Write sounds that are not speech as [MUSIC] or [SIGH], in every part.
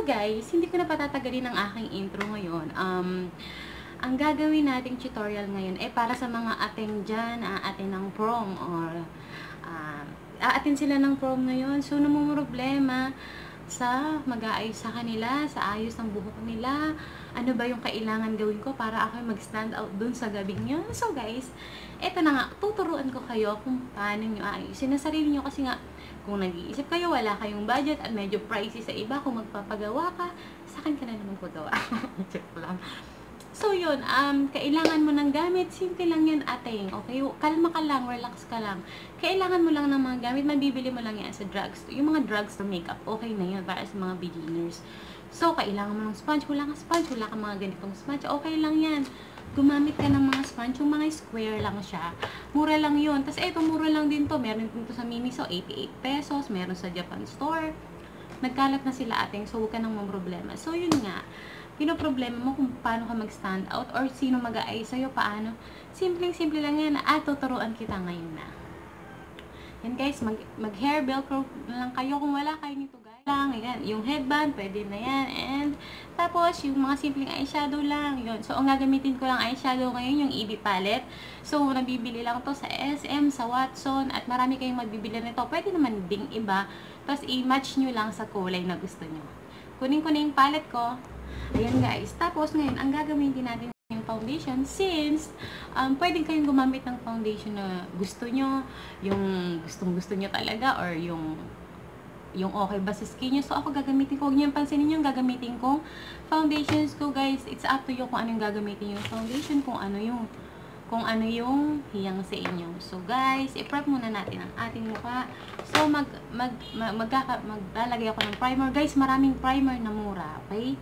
Guys, hindi ko na patatagalin ang aking intro ngayon. Um, ang gagawin nating tutorial ngayon ay para sa mga ating dyan, aatin ng prom or uh, aatin sila ng prom ngayon. So, problema sa mag-aayos sa kanila, sa ayos ng buhok nila, ano ba yung kailangan gawin ko para ako mag-stand out dun sa gabing yun. So guys, eto na nga, tuturuan ko kayo kung paano nyo ayusin na sarili nyo kasi nga, kung nag-iisip kayo, wala kayong budget at medyo pricey sa iba, kung magpapagawa ka, sa akin ka na naman pagawa. [LAUGHS] Joke lang. So, yun, um, kailangan mo ng gamit, simple lang yan ating, okay? Kalma ka lang, relax ka lang. Kailangan mo lang ng mga gamit, mabibili mo lang yan sa drugs. Yung mga drugs na makeup, okay na yun para sa mga beginners. So, kailangan mo ng sponge, wala kang sponge, wala kang mga ganitong sponge, okay lang yan gumamit ka ng mga sponge, yung mga square lang siya. Mura lang yun. Tapos, eto, mura lang din to. Meron din to sa Miniso, 88 pesos. Meron sa Japan Store. Nagkalat na sila ating, so huwag ka nang problema. So, yun nga. Pinoproblema mo kung paano ka mag-stand out or sino mag-aay sa'yo, paano. Simpleng-simple lang yan. At tuturuan kita ngayon na. Yan guys, mag, mag velcro lang kayo kung wala kayo nito. Lang, yan. Yung headband, pwede na yan. And, tapos, yung mga simpleng eyeshadow lang. Yun. So, ang gagamitin ko lang eyeshadow ngayon, yung EB palette. So, nabibili lang to sa SM, sa Watson, at marami kayong magbibili nito. Pwede naman ding iba. Tapos, i-match nyo lang sa kulay na gusto nyo. Kunin ko na yung palette ko. Ayan guys. Tapos, ngayon, ang gagamitin natin yung foundation since um, pwedeng kayong gumamit ng foundation na gusto nyo, yung gustong gusto nyo talaga or yung yung okay ba sa skin nyo. So, ako gagamitin ko. Huwag niyo pansinin yung gagamitin ko. Foundations ko, guys. It's up to you kung ano yung gagamitin yung foundation, kung ano yung kung ano yung hiyang sa inyo. So, guys, i-prep muna natin ang ating mukha. So, mag, mag, mag, mag, maglalagay ako ng primer. Guys, maraming primer na mura, okay?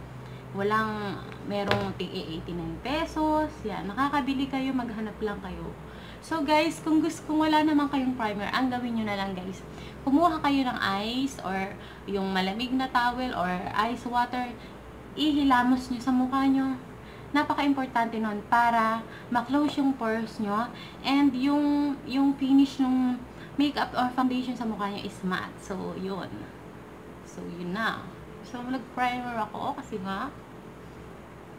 Walang, merong tig 89 pesos. Yan, nakakabili kayo, maghanap lang kayo. So, guys, kung gusto, kung wala naman kayong primer, ang gawin nyo na lang, guys kumuha kayo ng ice or yung malamig na towel or ice water, ihilamos nyo sa mukha nyo. Napaka-importante nun para ma-close yung pores nyo and yung, yung finish ng makeup or foundation sa mukha nyo is matte. So, yun. So, yun na. So, nag-primer ako kasi nga,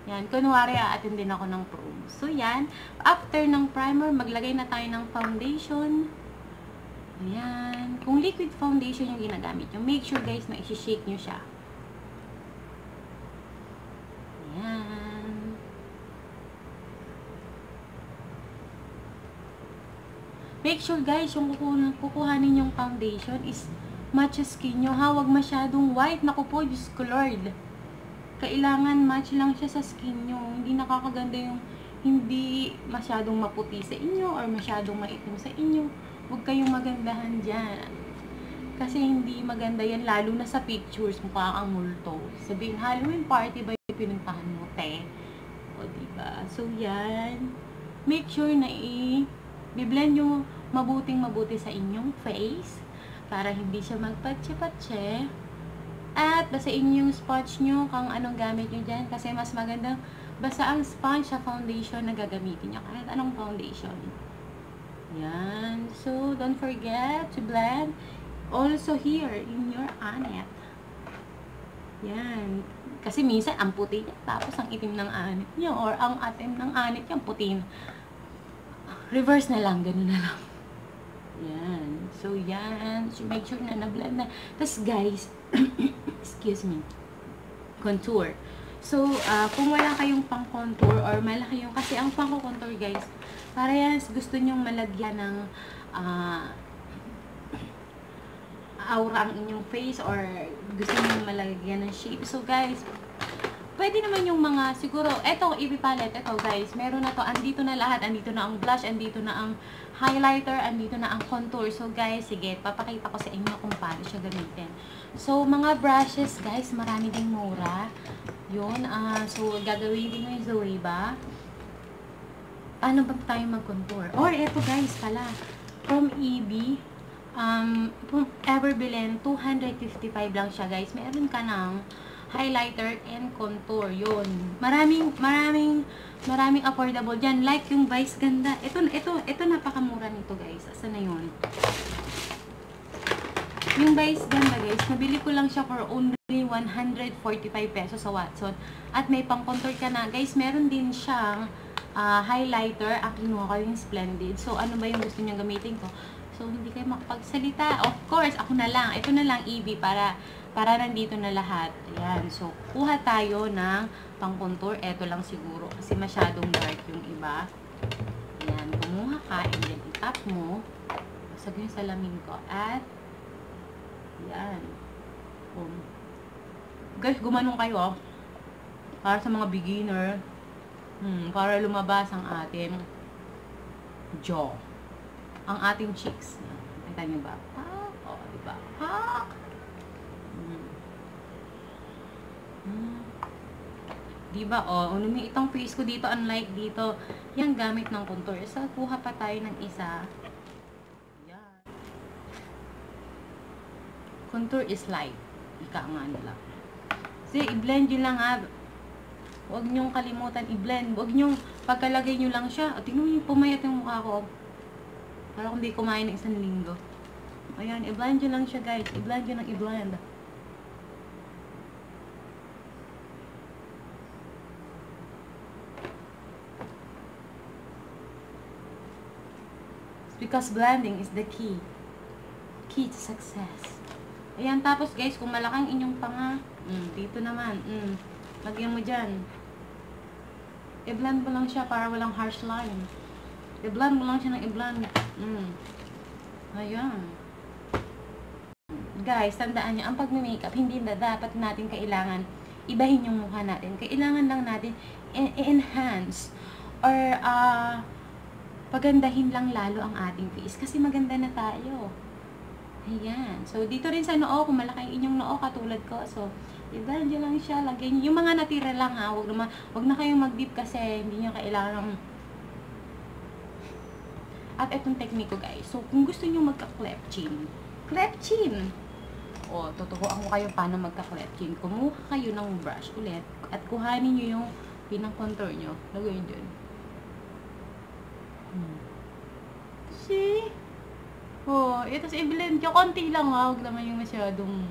yan, kunwari aatin din ako ng prom. So, yan. After ng primer, maglagay na tayo ng foundation. Ayan. Kung liquid foundation yung ginagamit nyo, make sure guys na isi-shake nyo siya. Ayan. Make sure guys, yung kukuha, kukuhanin yung foundation is match skin nyo ha. Huwag masyadong white. Naku po, Diyos ko Lord. Kailangan match lang siya sa skin nyo. Hindi nakakaganda yung hindi masyadong maputi sa inyo or masyadong maitim sa inyo huwag kayong magandahan dyan. Kasi hindi maganda yan, lalo na sa pictures, mukha kang multo. Sabihin, Halloween party ba yung pinuntahan mo, te? O, diba? So, yan. Make sure na i-blend nyo mabuting mabuti sa inyong face para hindi siya magpatse-patse. At basain nyo yung sponge nyo kung anong gamit nyo dyan kasi mas magandang basa ang sponge sa foundation na gagamitin nyo kahit anong foundation. Yan. So, don't forget to blend also here in your anit. Yan. Kasi minsan, ang puti niya, tapos ang itim ng anit niya, or ang atim ng anit niya, puti na. Reverse na lang, ganun na lang. Yan. So, yan. So, make sure na na-blend na. Tapos, guys, [COUGHS] excuse me, contour. So, uh, kung wala kayong pang-contour or malaki yung, kasi ang pang-contour, guys, para yan, gusto nyong malagyan ng uh, aura ang inyong face or gusto nyong malagyan ng shape. So, guys, pwede naman yung mga, siguro, eto, EB palette, eto guys, meron na to, andito na lahat, andito na ang blush, andito na ang highlighter, andito na ang contour. So, guys, sige, papakita ko sa inyo kung paano siya gamitin. So, mga brushes, guys, marami ding mura. Yun, uh, so, gagawin din yung Zoeva paano ba tayo mag-contour? Or, eto guys, pala, from EB, um, from Everbelen, 255 lang siya guys. Meron ka ng highlighter and contour, yun. Maraming, maraming, maraming affordable dyan. Like yung Vice Ganda. Ito, ito, ito napakamura nito guys. Asa na yun? Yung Vice Ganda guys, nabili ko lang siya for only only 145 pesos sa Watson. At may pang-contour ka na. Guys, meron din siyang ah, highlighter. Ang kinuha ko yung Splendid. So, ano ba yung gusto nyo gamitin ko? So, hindi kayo makapagsalita. Of course, ako na lang. Ito na lang, EB, para, para nandito na lahat. Ayan. So, kuha tayo ng pang-contour. Ito lang siguro. Kasi masyadong dark yung iba. Ayan. Kumuha ka. And then, itap mo. Basag yung salamin ko. At, ayan. Um, guys, gumanong kayo. Para sa mga beginner. Hmm, para lumabas ang ating jaw. Ang ating cheeks. Kita niyo ba? Pak! O, oh, diba? Pak! Hmm. Hmm. Diba, o, oh, umiit ang face ko dito, unlike dito. Yan, gamit ng contour. So, kuha pa tayo ng isa. Yan. Contour is light. Ika nga nila. Kasi, i-blend yun lang ha. Huwag niyong kalimutan i-blend. Huwag niyong pagkalagay niyo lang siya. O, tingnan niyo, pumayat yung mukha ko. Parang hindi kumain ng isang linggo. Ayan, i-blend nyo lang siya guys. I-blend nyo ng i-blend. Because blending is the key. Key to success. Ayan, tapos guys, kung malakang inyong panga, mm, dito naman, mm, lagyan mo dyan. I-blend mo lang siya para walang harsh line. I-blend mo lang siya ng i-blend. Mm. Ayan. Guys, tandaan nyo, ang pag-makeup, hindi na dapat natin kailangan ibahin yung mukha natin. Kailangan lang natin i-enhance or uh, pagandahin lang lalo ang ating face. Kasi maganda na tayo. Ayan. So, dito rin sa noo, kung malaki inyong noo, katulad ko. So, i-blend nyo lang siya. Lagyan nyo. Yung mga natira lang ha, wag, naman, wag na kayong mag-dip kasi hindi nyo kailangan ng at itong technique ko guys. So, kung gusto niyo magka-cleft chin, cleft chin. O, tuturuan ko kayo paano magka-cleft chin. Kumuha kayo ng brush ulit at kuhanin niyo yung pinang-contour niyo. Lagay dyan. Hmm. See? Oh, ito sa i-blend nyo. Konti lang ha. Huwag naman yung masyadong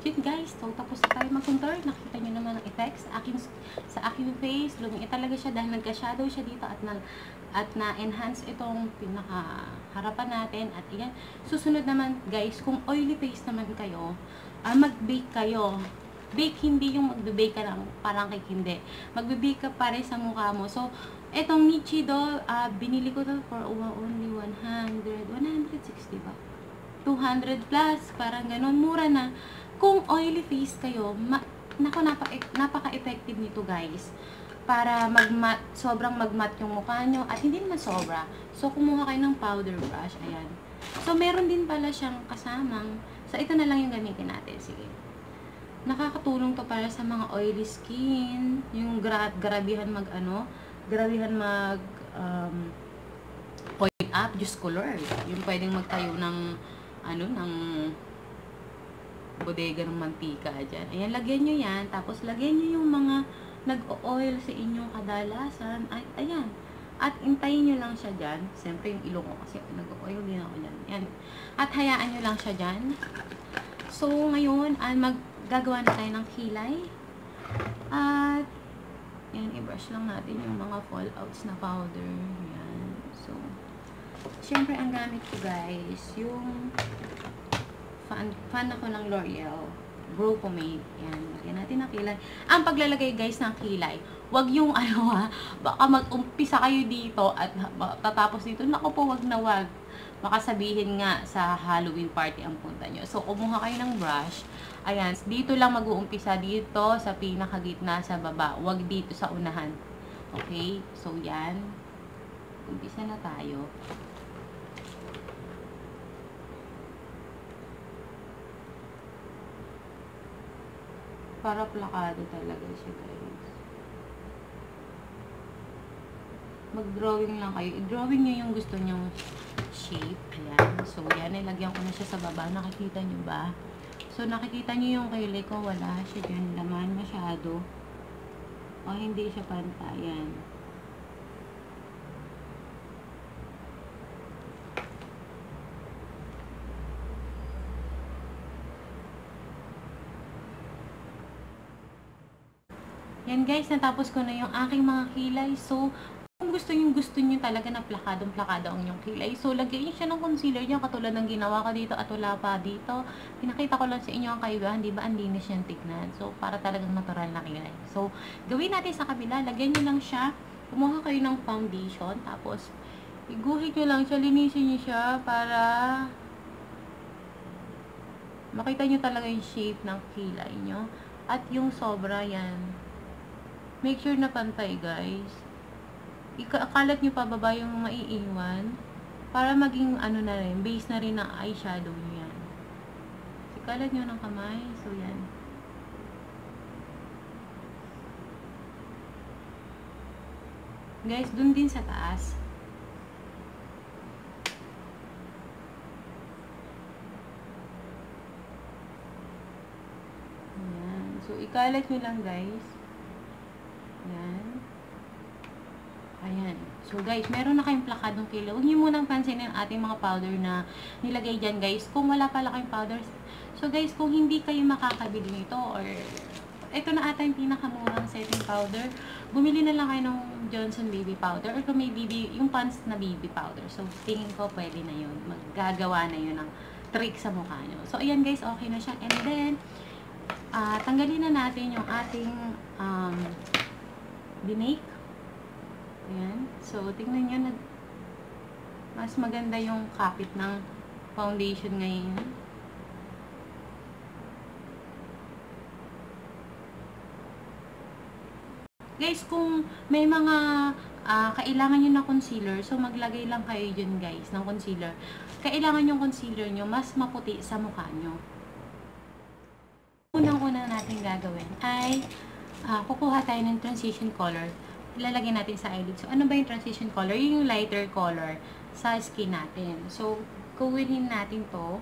Yun guys, so tapos tayo mag-contour. Nakita nyo naman ang effects sa akin, sa aking face. Lumiit talaga siya dahil nagka-shadow siya dito at na, at na-enhance itong pinaka harapan natin. At yan, susunod naman guys, kung oily face naman kayo, uh, mag-bake kayo. Bake, hindi yung magbe-bake ka lang, parang kay hindi. Magbe-bake ka pare sa mukha mo. So, etong Nichido, uh, binili ko to for only 100, 160 ba? 200 plus, parang ganun, mura na kung oily face kayo, ma nako, napaka-effective nito guys. Para mag-mat, sobrang mag-mat yung mukha nyo. At hindi naman sobra. So, kumuha kayo ng powder brush. Ayan. So, meron din pala siyang kasamang. So, ito na lang yung gamitin natin. Sige. Nakakatulong to para sa mga oily skin. Yung gra grabihan mag ano. Grabihan mag um, point up. Just color. Yung pwedeng magtayo ng ano, ng bodega ng mantika dyan. Ayan, lagyan nyo yan. Tapos, lagyan nyo yung mga nag-oil sa inyong kadalasan. Ay, ayan. At intayin nyo lang siya dyan. Siyempre, yung ilong ko kasi nag-oil din ako dyan. Ayan. At hayaan nyo lang siya dyan. So, ngayon, ay maggagawa na tayo ng kilay. At, yan, i-brush lang natin yung mga fallouts na powder. Yan. So, siyempre, ang gamit ko, guys, yung fan, fan ako ng L'Oreal Brow Pomade. Yan. Lagyan natin ng kilay. Ang paglalagay guys ng kilay, wag yung [LAUGHS] ano ha, baka mag-umpisa kayo dito at tatapos dito. Naku po, wag na wag. Baka sabihin nga sa Halloween party ang punta nyo. So, kumuha kayo ng brush. Ayan, dito lang mag-uumpisa dito sa pinakagitna sa baba. Wag dito sa unahan. Okay? So, yan. Umpisa na tayo. Para plakado talaga siya, guys. mag-drawing lang kayo. I-drawing nyo yung gusto nyong shape. Ayan. So, yan. Nilagyan ko na siya sa baba. Nakikita nyo ba? So, nakikita nyo yung kilay ko. Wala siya dyan. Laman masyado. O, hindi siya panta. Ayan. Yan guys, natapos ko na yung aking mga kilay. So, gusto nyo, gusto nyo talaga na plakadong plakado ang inyong kilay. So, lagyan nyo siya ng concealer niya katulad ng ginawa ko dito at wala pa dito. Pinakita ko lang sa inyo ang kaibahan, di ba? Ang linis niyang tignan. So, para talagang natural na kilay. So, gawin natin sa kabila. Lagyan nyo lang siya. Kumuha kayo ng foundation. Tapos, iguhit nyo lang siya. Linisin nyo siya para makita nyo talaga yung shape ng kilay nyo. At yung sobra yan. Make sure na pantay, guys ikakalat nyo pababa yung maiiwan para maging ano na rin, base na rin ng eyeshadow nyo yan. Ikalat nyo ng kamay. So, yan. Guys, dun din sa taas. Yan. So, ikalat nyo lang guys. Yan. Ayan. So, guys, meron na kayong plakadong kilo. Huwag niyo munang pansinin ang ating mga powder na nilagay dyan, guys. Kung wala pala kayong powder. So, guys, kung hindi kayo makakabili nito or ito na ata yung pinakamurang setting powder, bumili na lang kayo ng Johnson baby powder or kung may baby, yung pants na baby powder. So, tingin ko pwede na yun. Maggagawa na yun ng trick sa mukha nyo. So, ayan guys, okay na siya. And then, uh, tanggalin na natin yung ating um, binake Ayan. So, tingnan nyo, nag, mas maganda yung kapit ng foundation ngayon. Guys, kung may mga uh, kailangan nyo na concealer, so maglagay lang kayo dyan guys ng concealer. Kailangan yung concealer nyo mas maputi sa mukha nyo. Unang-una natin gagawin ay uh, kukuha tayo ng transition color ilalagay natin sa eyelid. So, ano ba yung transition color? Yung lighter color sa skin natin. So, kuwinin natin to.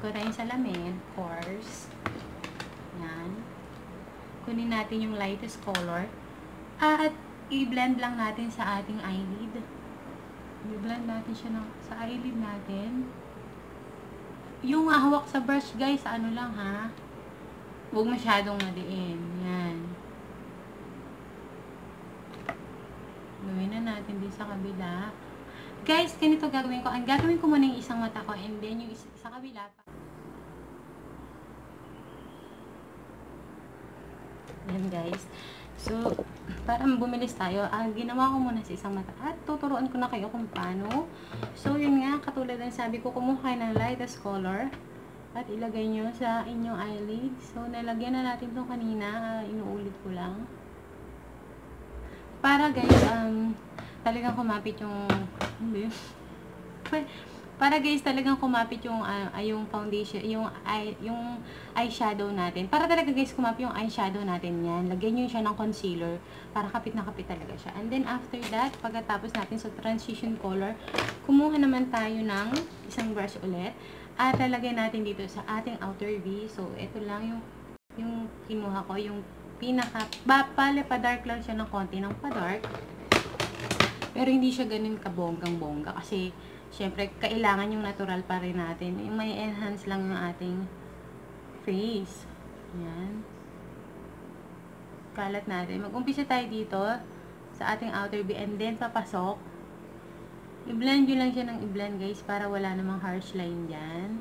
Kurain sa lamin. Course. Yan. Kunin natin yung lightest color. At, i-blend lang natin sa ating eyelid. I-blend natin siya ng, sa eyelid natin. Yung hawak sa brush, guys, ano lang ha. Huwag masyadong madiin. Yan. Gawin na natin din sa kabila. Guys, ganito gagawin ko. Ang gagawin ko muna yung isang mata ko and then yung isa, sa kabila pa. Yan guys. So, para bumilis tayo, ang ginawa ko muna sa isang mata. At tuturuan ko na kayo kung paano. So, yun nga, katulad ng sabi ko, kumuha kayo ng lightest color. At ilagay nyo sa inyong eyelid. So, nalagyan na natin to kanina. Uh, inuulit ko lang. Para guys, um, talagang kumapit yung, hindi, para guys, talagang kumapit yung, uh, yung foundation, yung, eye, yung eyeshadow natin. Para talaga guys, kumapit yung eyeshadow natin yan. Lagyan nyo siya ng concealer para kapit na kapit talaga siya. And then after that, pagkatapos natin sa transition color, kumuha naman tayo ng isang brush ulit. At lalagay natin dito sa ating outer V. So, ito lang yung, yung kinuha ko, yung pinaka, ba, pale, pa-dark lang siya ng konti ng pa-dark. Pero hindi siya ganun kabonggang-bongga kasi, syempre, kailangan yung natural pa rin natin. Yung may enhance lang yung ating face. Yan. Kalat natin. Mag-umpisa tayo dito sa ating outer B and then papasok. I-blend nyo lang siya ng i-blend guys para wala namang harsh line dyan.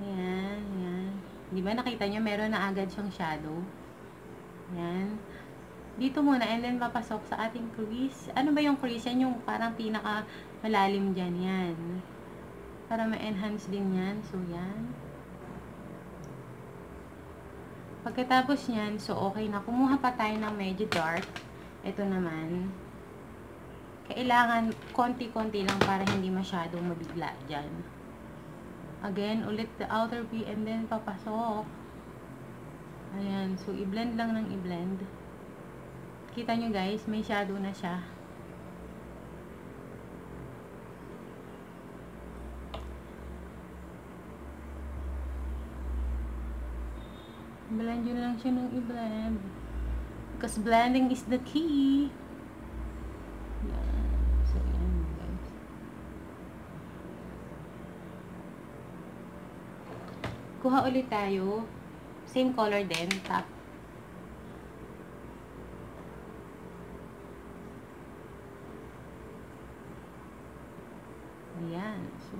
Ayan, ayan. Di ba nakita nyo meron na agad siyang shadow. Yan. Dito muna, and then papasok sa ating crease. Ano ba yung crease? Yan yung parang pinaka malalim dyan. Yan. Para ma-enhance din yan. So, yan. Pagkatapos yan, so okay na. Kumuha pa tayo ng medyo dark. Ito naman. Kailangan konti-konti lang para hindi masyadong mabigla dyan. Again, ulit the outer V and then papasok. Ayan. So, i-blend lang ng i-blend. Kita nyo guys, may shadow na siya. Blend nyo lang siya ng i-blend. Because blending is the key. Yan. So, yan guys. Kuha ulit tayo Same color din, top. Ayan. So,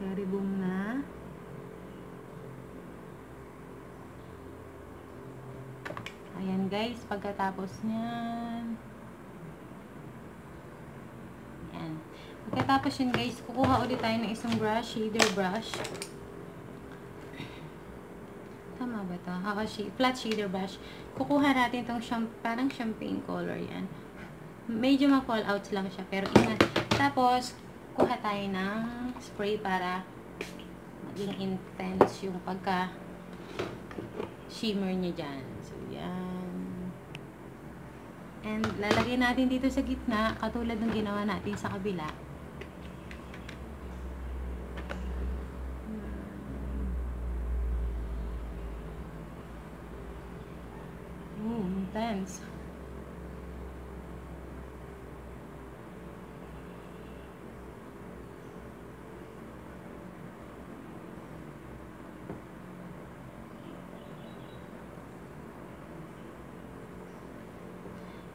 cherry boom na. Ayan guys, pagkatapos niyan, Pagkatapos yun guys, kukuha ulit tayo ng isang brush, shader brush. Tama ba ito? Oo, flat shader brush. Kukuha natin itong parang champagne color yan. Medyo ma-fall out lang siya, pero ingat. Tapos, kuha tayo ng spray para maging intense yung pagka shimmer niya dyan. So, yan. And, lalagay natin dito sa gitna, katulad ng ginawa natin sa kabila. Intense.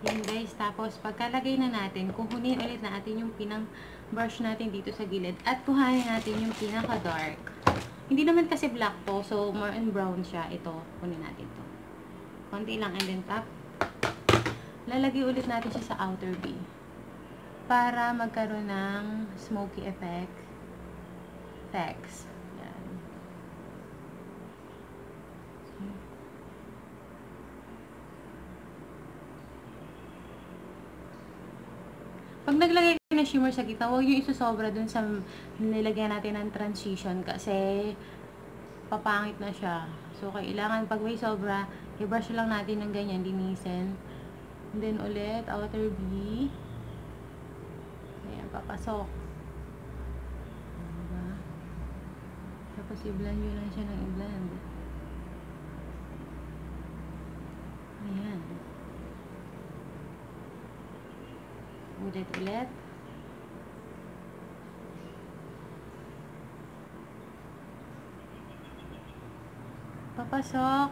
Yan guys, tapos pagkalagay na natin, kukunin ulit natin yung pinang brush natin dito sa gilid at kuhanin natin yung pinaka dark. Hindi naman kasi black to, so more on brown siya. Ito, kunin natin to. Konti lang and then tap. Lalagay ulit natin siya sa outer B. Para magkaroon ng smoky effect. Effects. Pag naglagay kayo ng shimmer sa gitna, huwag nyo isusobra dun sa nilagyan natin ng transition kasi papangit na siya. So, kailangan pag may sobra, i-brush lang natin ng ganyan, dinisin. And then ulit, outer B. Ayan, papasok. Diba? Tapos i-blend nyo lang siya ng i-blend. Ayan. Ulit ulit. Papasok.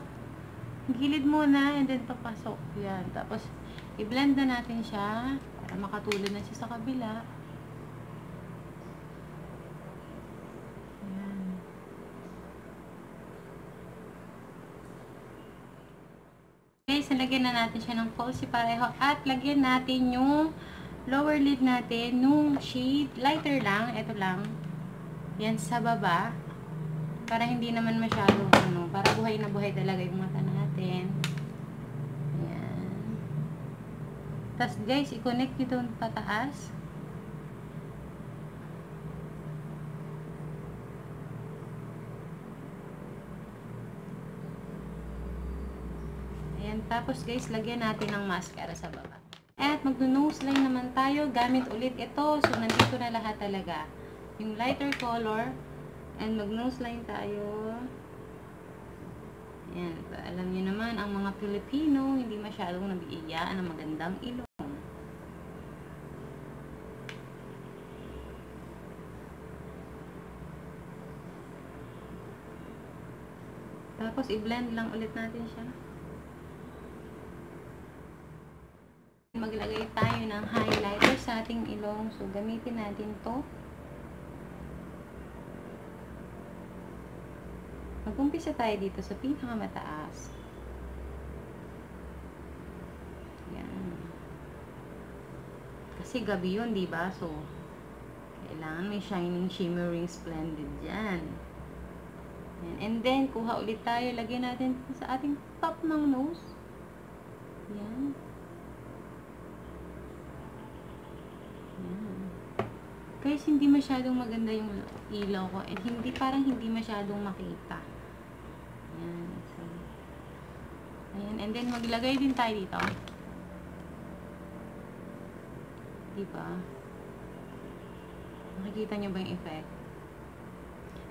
Gilid muna and then papasok. Yan. Tapos, i-blend na natin siya para makatulad na siya sa kabila. Guys, nalagyan na natin siya ng falsy pareho at lagyan natin yung lower lid natin nung shade lighter lang. Ito lang. Yan sa baba. Para hindi naman masyado, ano, para buhay na buhay talaga yung mata natin. Ayan. Tapos guys, i-connect nyo doon pataas. Ayan. Tapos guys, lagyan natin ng mascara sa baba. At mag-nose line naman tayo gamit ulit ito. So, nandito na lahat talaga. Yung lighter color. And mag-nose line tayo. Ayan. Alam niyo naman, ang mga Pilipino, hindi masyadong nabiyayaan ng magandang ilong. Tapos, i-blend lang ulit natin siya. Maglagay tayo ng highlighter sa ating ilong. So, gamitin natin to. Mag-umpisa tayo dito sa pinakamataas. Yan. Kasi gabi yun, di ba? So, kailangan may shining, shimmering, splendid dyan. Yan. And then, kuha ulit tayo. Lagyan natin sa ating top ng nose. Yan. Yan. Guys, hindi masyadong maganda yung ilaw ko. And hindi, parang hindi masyadong makita. Ayan. So, ayan. And then, maglagay din tayo dito. Diba? Nakikita nyo ba yung effect?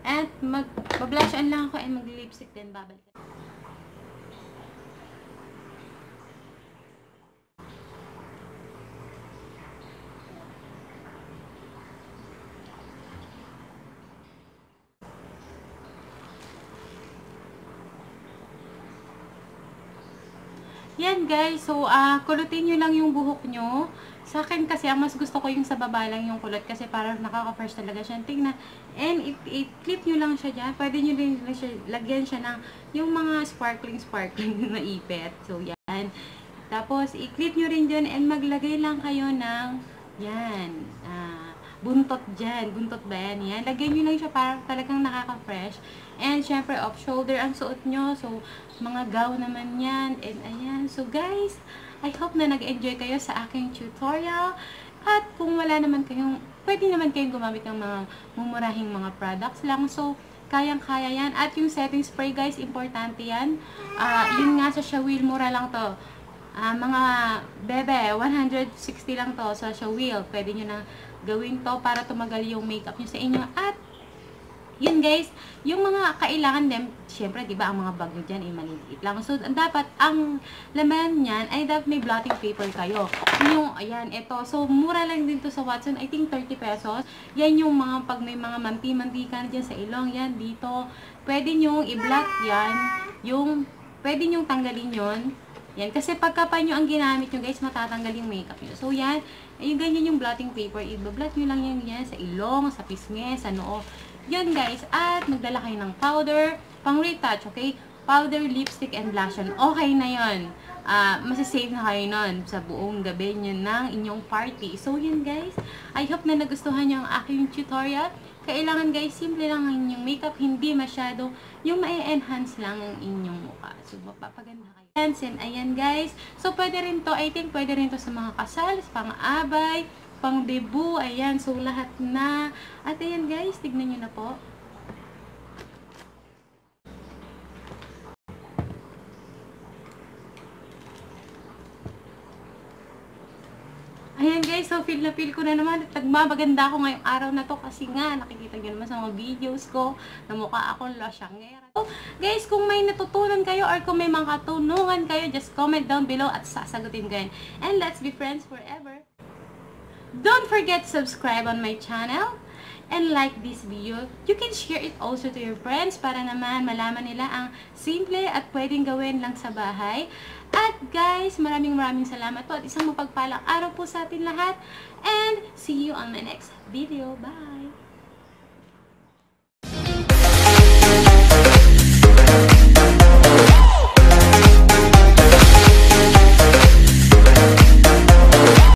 At, mag-blush on lang ako and mag-lipstick din. Babalik. Yan guys, so uh, kulutin nyo lang yung buhok nyo Sa akin kasi, ang mas gusto ko yung sa baba lang yung kulot kasi parang nakaka-fresh talaga siya. Tingnan. And i-clip nyo lang siya dyan. Pwede nyo rin siya, lagyan siya ng yung mga sparkling-sparkling [LAUGHS] na ipet. So, yan. Tapos, i-clip nyo rin dyan and maglagay lang kayo ng yan. Ah, buntot dyan. Buntot ba yan? Yan. Lagyan nyo lang siya para talagang nakaka-fresh. And, syempre, off-shoulder ang suot nyo. So, mga gown naman yan. And, ayan. So, guys, I hope na nag-enjoy kayo sa aking tutorial. At kung wala naman kayong, pwede naman kayong gumamit ng mga mumurahing mga products lang. So, kayang-kaya yan. At yung setting spray, guys, importante yan. Uh, yun nga sa Shawil, mura lang to. Uh, mga bebe, 160 lang to sa Shawil. Pwede nyo na gawin to para tumagal yung makeup nyo sa inyo. At yun guys, yung mga kailangan din, syempre, di ba, ang mga bag nyo dyan ay maliliit lang. So, dapat, ang laman niyan ay dapat may blotting paper kayo. Yung, ayan, ito. So, mura lang din to sa Watson. I think 30 pesos. Yan yung mga, pag may mga manti-manti ka na dyan sa ilong, yan, dito. Pwede nyo i-blot yan. Yung, pwede nyo tanggalin yon yan. Kasi pagka pa nyo ang ginamit nyo, guys, matatanggal yung makeup nyo. So, yan. Yung ganyan yung blotting paper. I-blot nyo lang yan, yan sa ilong, sa pisngi, sa noo. Yan guys, at magdala kayo ng powder, pang retouch, okay? Powder, lipstick, and blush on. Okay na yon. Uh, masasave na kayo nun sa buong gabi nyo ng inyong party. So, yan guys. I hope na nagustuhan nyo ang aking tutorial. Kailangan guys, simple lang ang inyong makeup. Hindi masyado yung ma-enhance lang ang inyong mukha. So, mapapaganda kayo. And ayan guys. So, pwede rin to, I think pwede rin to sa mga kasal, sa pang-abay, pang debut, ayan, so lahat na. At ayan guys, tignan nyo na po. Ayan guys, so feel na feel ko na naman at nagmamaganda ako ngayong araw na to kasi nga nakikita nyo naman sa mga videos ko na mukha ako lasyangera. So guys, kung may natutunan kayo or kung may mga katunungan kayo, just comment down below at sasagutin ko yan. And let's be friends forever. Don't forget to subscribe on my channel and like this video. You can share it also to your friends para naman malaman nila ang simple at pwedeng gawin lang sa bahay. At guys, maraming maraming salamat po at isang mapagpalang araw po sa atin lahat. And see you on my next video. Bye!